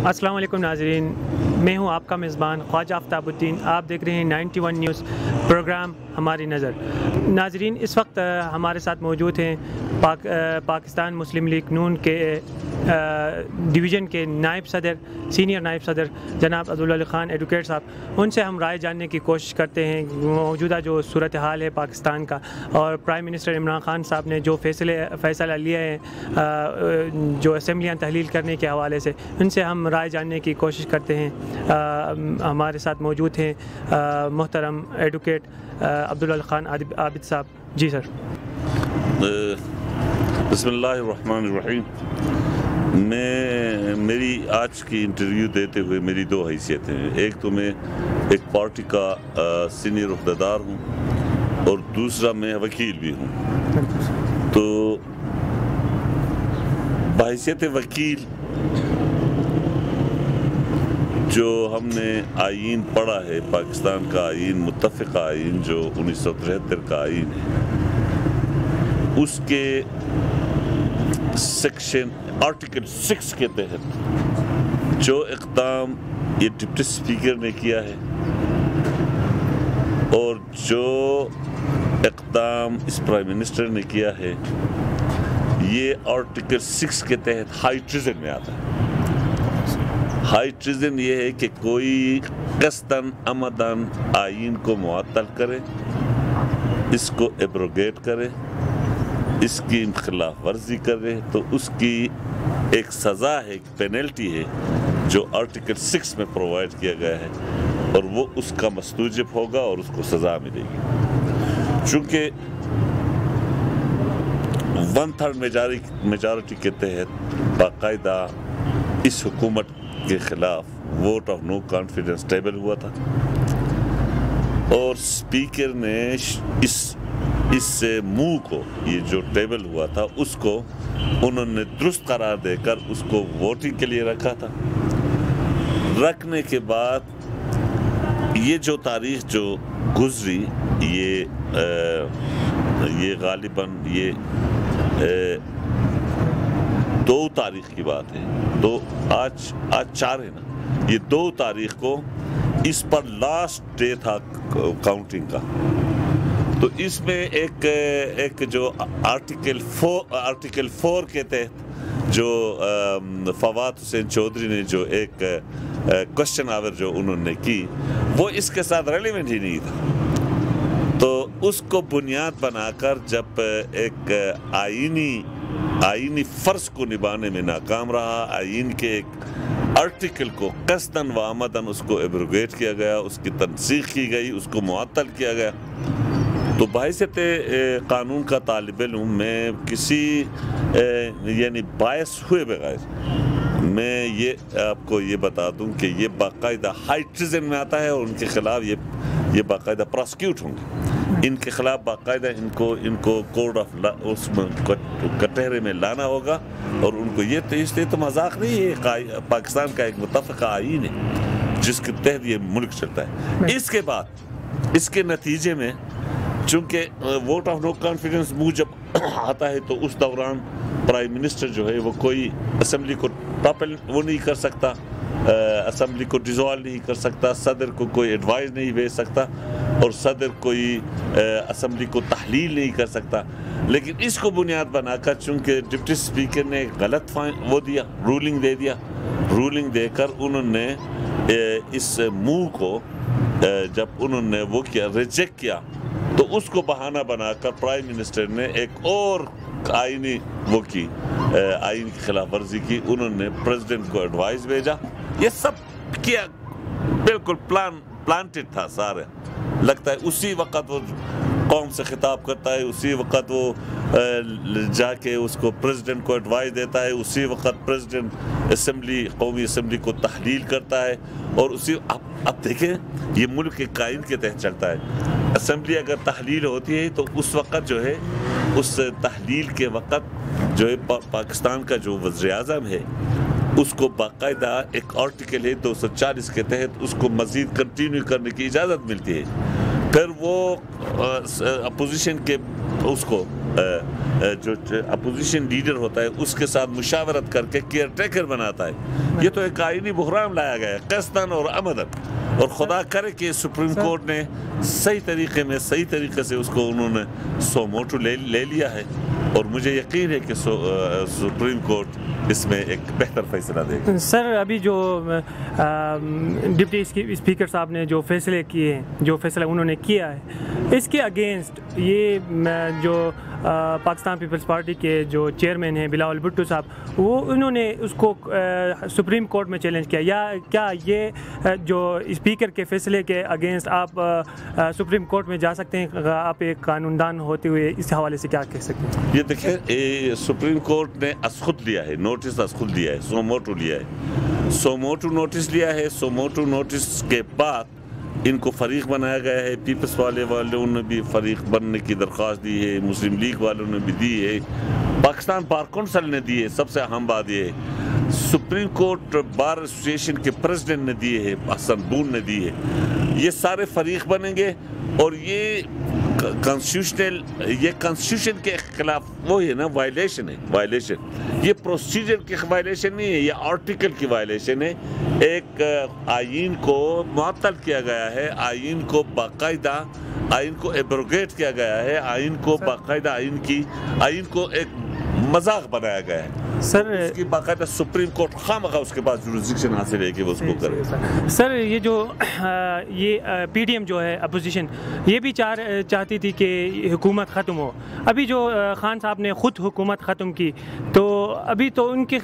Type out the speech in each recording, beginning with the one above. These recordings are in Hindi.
अस्सलाम वालेकुम नाजरीन मैं हूँ आपका मेज़बान ख्वाजा आफ्ताबुद्दीन। आप देख रहे हैं 91 न्यूज़ प्रोग्राम हमारी नज़र। नाजरीन इस वक्त हमारे साथ मौजूद हैं पाक, पाकिस्तान मुस्लिम लीग नून के डिवीज़न के नायब सदर सीनियर नायब सदर, जनाब अब्दुल ख़ान एडवोकेट साहब, उनसे हम राय जानने की कोशिश करते हैं, मौजूदा जो सूरत हाल है पाकिस्तान का, और प्राइम मिनिस्टर इमरान खान साहब ने जो फैसले, फ़ैसला लिया है जो असम्बलियाँ तहलील करने के हवाले से, उनसे हम राय जानने की कोशिश करते हैं। हमारे साथ मौजूद हैं मोहतरम एडवोकेट अब्दुल ख़ान आबिद साहब। जी, सर। बसमीम मैं, मेरी आज की इंटरव्यू देते हुए मेरी दो हैसियतें हैं। एक तो मैं एक पार्टी का सीनियर अहदेदार हूँ और दूसरा मैं वकील भी हूँ। तो बहसीत वकील जो हमने आइन पढ़ा है, पाकिस्तान का आइन मुतफ़ आइन जो उन्नीस सौ तिहत्तर का आइन है, उसके सेक्शन आर्टिकल सिक्स के तहत जो इकदाम ये डिप्टी स्पीकर ने किया है और जो इकदाम इस प्राइम मिनिस्टर ने किया है, ये आर्टिकल सिक्स के तहत हाई ट्रिजन में आता है। हाई ट्रिजन ये है कि कोई कस्तन अमदन आइन को मुअत्तल करे, इसको एब्रोगेट करे, इसकी खिलाफ वर्जी करे तो उसकी एक सज़ा है, एक पेनल्टी है, जो आर्टिकल सिक्स में प्रोवाइड किया गया है, और वो उसका मस्तूजब होगा और उसको सज़ा मिलेगी। चूँकि वन थर्ड मेजॉरिटी मेजॉरिटी के तहत बाकायदा इस हुकूमत के ख़िलाफ़ vote of no confidence table हुआ था। और स्पीकर ने इस इस मुँह को ये जो टेबल हुआ था उसको उन्होंने दुरुस्त करार देकर उसको वोटिंग के लिए रखा था। रखने के बाद ये जो तारीख जो गुजरी ये आ, ये गालिबन ये आ, दो तारीख की बात है। दो आज आज चार है ना। ये दो तारीख को इस पर लास्ट डे था काउंटिंग का। तो इसमें एक एक जो आर्टिकल फोर आर्टिकल फोर के तहत जो फवाद हुसैन चौधरी ने जो एक क्वेश्चन आवर जो उन्होंने की, वो इसके साथ रेलिवेंट ही नहीं था। तो उसको बुनियाद बनाकर जब एक आइनी आइनी फ़र्ज़ को निभाने में नाकाम रहा आइन के एक आर्टिकल को कसदन व आमदन उसको एब्रोगेट किया गया, उसकी तनसीख की गई, उसको मुअत्तल किया गया तो बायसत कानून का तालब इलम मैं किसी यानी बायस हुए बगैर मैं ये आपको ये बता दूँ कि ये बाकायदा हाई ट्रिजन में आता है और उनके ख़िलाफ़ ये ये बाकायदा प्रोसिक्यूट होंगे। इनके ख़िलाफ़ बाकायदा इनको इनको कोर्ट ऑफ़ उसमें कटहरे में लाना होगा और उनको ये तो इसलिए तो मज़ाक नहीं है पाकिस्तान का एक मुतफ़ आइन है जिसके तहत ये मुल्क चलता है। इसके बाद इसके नतीजे में चूँकि वोट ऑफ़ नो कॉन्फिडेंस मुँह जब आता है तो उस दौरान प्राइम मिनिस्टर जो है, वो कोई असम्बली को टॉपल वो नहीं कर सकता असम्बली को डिज़ोल्व नहीं कर सकता, सदर को कोई एडवाइस नहीं भेज सकता और सदर कोई असम्बली को तहलील नहीं कर सकता। लेकिन इसको बुनियाद बनाकर चूँकि डिप्टी स्पीकर ने गलत वो दिया रूलिंग दे दिया। रूलिंग देकर उन्होंने इस मुँह को जब उन्होंने वो किया रिजेक्ट किया उसको बहाना बनाकर प्राइम मिनिस्टर ने एक और आईनी वो की आइन की खिलाफ वर्जी की। उन्होंने प्रेसिडेंट को एडवाइस भेजा। ये सब किया, बिल्कुल प्लान प्लांटेड था सारे। लगता है उसी वक्त वो कौम से खिताब करता है उसी वक्त वो जाके उसको प्रेसिडेंट को एडवाइस देता है उसी वक्त प्रेसिडेंट असम्बली कौमी असम्बली को तहलील करता है और उसी अब अब देखें ये मुल्क के कायन के तहत चलता है। असम्बली अगर तहलील होती है तो उस वक्त जो है उस तहलील के वक्त जो है पा, पाकिस्तान का जो वज्र अजम है उसको बाकायदा एक आर्टिकल है दो सौ चालीस के तहत उसको मज़ीद कंटिन्यू करने की इजाज़त मिलती है। फिर वो अपोजिशन के उसको जो अपोजिशन लीडर होता है उसके साथ मुशावरत करके केयर टेकर बनाता है। ये तो एक आइनी बहरान लाया गया है कस्तन और अमदन और खुदा करे कि सुप्रीम कोर्ट ने सही तरीके में सही तरीके से उसको उन्होंने सोमोटो ले, ले लिया है। और मुझे यकीन है कि सुप्रीम कोर्ट इसमें एक बेहतर फैसला देगा। सर, अभी जो डिप्टी स्पीकर साहब ने जो फैसले किए हैं, जो फैसला उन्होंने किया है, इसके अगेंस्ट ये जो पाकिस्तान पीपल्स पार्टी के जो चेयरमैन हैं बिलावल भुट्टो साहब, वो उन्होंने उसको सुप्रीम कोर्ट में चैलेंज किया। या क्या ये जो स्पीकर के फैसले के अगेंस्ट आप सुप्रीम कोर्ट में जा सकते हैं आप एक कानूनदान होते हुए इस हवाले से क्या कह सकते हैं? ये देखिए सुप्रीम कोर्ट ने असखुद लिया है, नोटिस असखुद लिया है सोमोटो लिया है। सोमोटू नोटिस लिया है सोमोटू नोटिस के बाद इनको फरीक बनाया गया है। पीपल्स वाले वालों ने भी फरीक बनने की दरख्वास्त दी है। मुस्लिम लीग वालों ने भी दी है। पाकिस्तान बार कौंसल ने दी है। सबसे अहम बात यह है। सुप्रीम कोर्ट बार एसोसिएशन के प्रेसिडेंट ने दिए है। हसन बून ने दी है। ये सारे फरीक बनेंगे और ये कॉन्स्टिट्यूशनल ये कॉन्स्टिट्यूशन के खिलाफ वो है ना वायलेशन है। वायलेशन ये प्रोसीजर की वायलेशन नहीं है, ये आर्टिकल की वायलेशन है। एक आइन को मअतल किया गया है। आइन को बाकायदा आइन को एब्रोगेट किया गया है। आइन को बाकायदा आइन की आइन को एक मज़ाक बनाया गया है। सर इसकी बाकायदा सुप्रीम कोर्ट खाम उसके पास जुरिस्डिक्शन हासिल है कि वो उसको करे। सर ये जो ये पीडीएम जो है अपोजिशन ये भी चार चाहती थी कि हुकूमत ख़त्म हो। अभी जो खान साहब ने ख़ुद हुकूमत ख़त्म की तो अभी तो उनके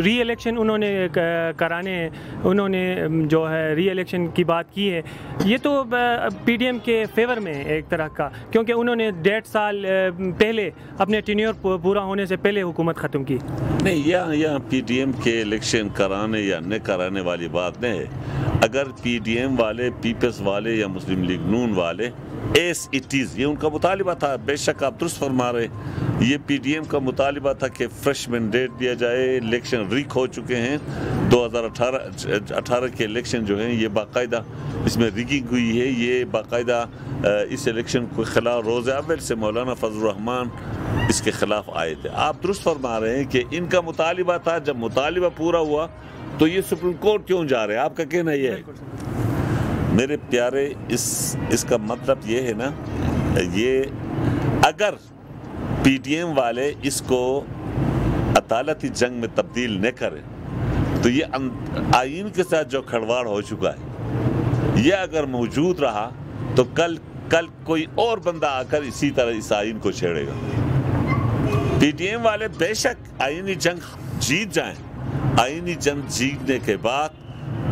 री इलेक्शन उन्होंने कराने, उन्होंने जो है री इलेक्शन की बात की है। ये तो पीडीएम के फेवर में एक तरह का, क्योंकि उन्होंने डेढ़ साल पहले अपने टीन्योर पूरा होने से पहले हुकूमत ख़त्म की। नहीं, यहाँ यहाँ पीडीएम के इलेक्शन कराने या न कराने वाली बात नहीं है। अगर पीडीएम वाले पीपल्स वाले या मुस्लिम लीग नून वाले एस इट इज़ ये उनका मुतालबा था। बेशक आप दुरुस्त फरमा रहे ये पीडीएम का मुतालबा था कि फ्रेश मैंडेट दिया जाए इलेक्शन रिक हो चुके हैं। 2018 अठारह के इलेक्शन जो हैं ये बाकायदा इसमें रिगिंग हुई है। ये बाकायदा इस इलेक्शन के खिलाफ रोज़ अवल से मौलाना फजलरहमान इसके ख़िलाफ़ आए थे। आप दुरुस्त फरमा रहे हैं कि इनका मुतालबा था। जब मुतालबा पूरा हुआ तो ये सुप्रीम कोर्ट क्यों जा रहे हैं? आपका कहना ये है। मेरे प्यारे इस इसका मतलब ये है ना ये अगर पीटीएम वाले इसको अदालती जंग में तब्दील न करें। तो ये आइन के साथ जो खड़वाड़ हो चुका है ये अगर मौजूद रहा तो कल कल कोई और बंदा आकर इसी तरह इस आइन को छेड़ेगा। पीटीएम वाले बेशक आईनी जंग जीत जाएँ आइनी जंग जीतने के बाद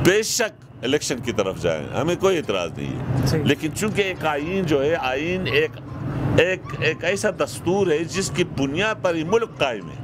बेशक इलेक्शन की तरफ़ जाएँ। हमें कोई इतराज नहीं है। लेकिन चूँकि एक आइन जो है आइन एक एक एक ऐसा दस्तूर है जिसकी बुनियाद पर ही मुल्क कायम है।